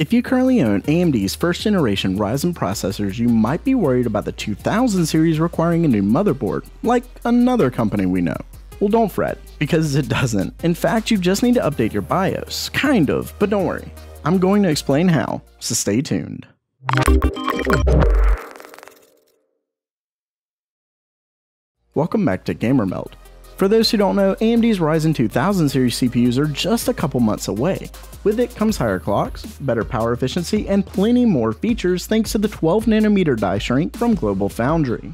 If you currently own AMD's first generation Ryzen processors, you might be worried about the 2000 series requiring a new motherboard, like another company we know. Well, don't fret, because it doesn't. In fact, you just need to update your BIOS. Kind of, but don't worry. I'm going to explain how, so stay tuned. Welcome back to GamerMeld. For those who don't know, AMD's Ryzen 2000 series CPUs are just a couple months away. With it comes higher clocks, better power efficiency, and plenty more features thanks to the 12nm die shrink from Global Foundry.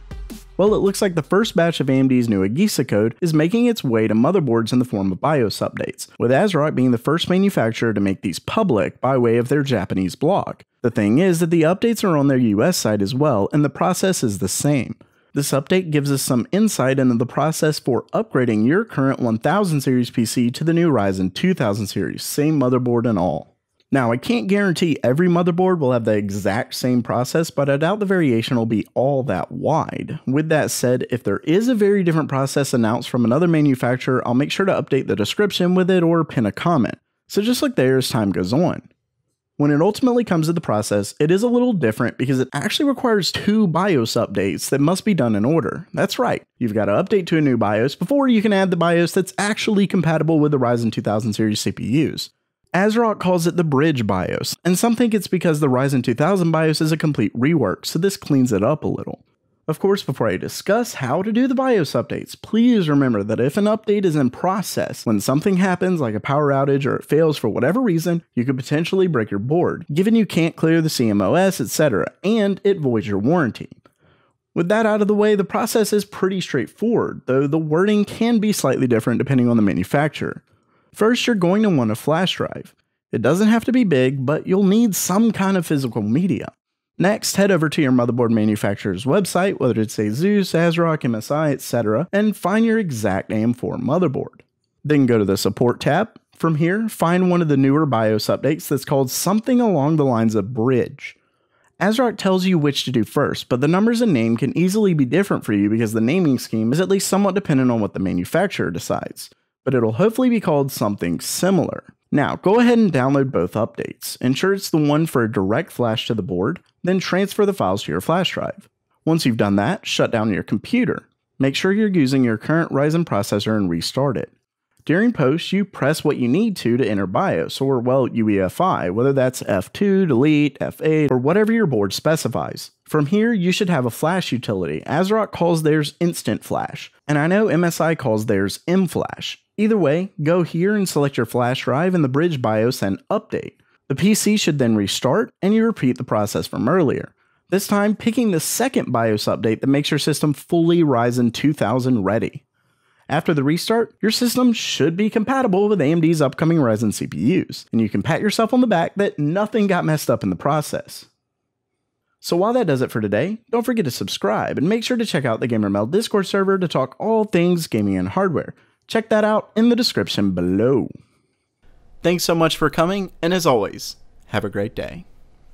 Well, it looks like the first batch of AMD's new AGESA code is making its way to motherboards in the form of BIOS updates, with ASRock being the first manufacturer to make these public by way of their Japanese blog. The thing is that the updates are on their US side as well, and the process is the same. This update gives us some insight into the process for upgrading your current 1000 series PC to the new Ryzen 2000 series, same motherboard and all. Now, I can't guarantee every motherboard will have the exact same process, but I doubt the variation will be all that wide. With that said, if there is a very different process announced from another manufacturer, I'll make sure to update the description with it or pin a comment. So just look there as time goes on. When it ultimately comes to the process, it is a little different because it actually requires two BIOS updates that must be done in order. That's right, you've got to update to a new BIOS before you can add the BIOS that's actually compatible with the Ryzen 2000 series CPUs. ASRock calls it the bridge BIOS, and some think it's because the Ryzen 2000 BIOS is a complete rework, so this cleans it up a little. Of course, before I discuss how to do the BIOS updates, please remember that if an update is in process, when something happens like a power outage or it fails for whatever reason, you could potentially break your board, given you can't clear the CMOS, etc., and it voids your warranty. With that out of the way, the process is pretty straightforward, though the wording can be slightly different depending on the manufacturer. First, you're going to want a flash drive. It doesn't have to be big, but you'll need some kind of physical media. Next, head over to your motherboard manufacturer's website, whether it's ASUS, ASRock, MSI, etc., and find your exact AM4 motherboard. Then go to the Support tab. From here, find one of the newer BIOS updates that's called something along the lines of Bridge. ASRock tells you which to do first, but the numbers and name can easily be different for you because the naming scheme is at least somewhat dependent on what the manufacturer decides, but it'll hopefully be called something similar. Now, go ahead and download both updates. Ensure it's the one for a direct flash to the board, then transfer the files to your flash drive. Once you've done that, shut down your computer. Make sure you're using your current Ryzen processor and restart it. During post, you press what you need to to enter BIOS, or well, UEFI, whether that's F2, delete, F8, or whatever your board specifies. From here, you should have a flash utility. ASRock calls theirs Instant Flash, and I know MSI calls theirs mFlash. Either way, go here and select your flash drive in the bridge BIOS and update. The PC should then restart and you repeat the process from earlier. This time picking the second BIOS update that makes your system fully Ryzen 2000 ready. After the restart, your system should be compatible with AMD's upcoming Ryzen CPUs, and you can pat yourself on the back that nothing got messed up in the process. So while that does it for today, don't forget to subscribe and make sure to check out the GamerMeld Discord server to talk all things gaming and hardware. Check that out in the description below. Thanks so much for coming, and as always, have a great day.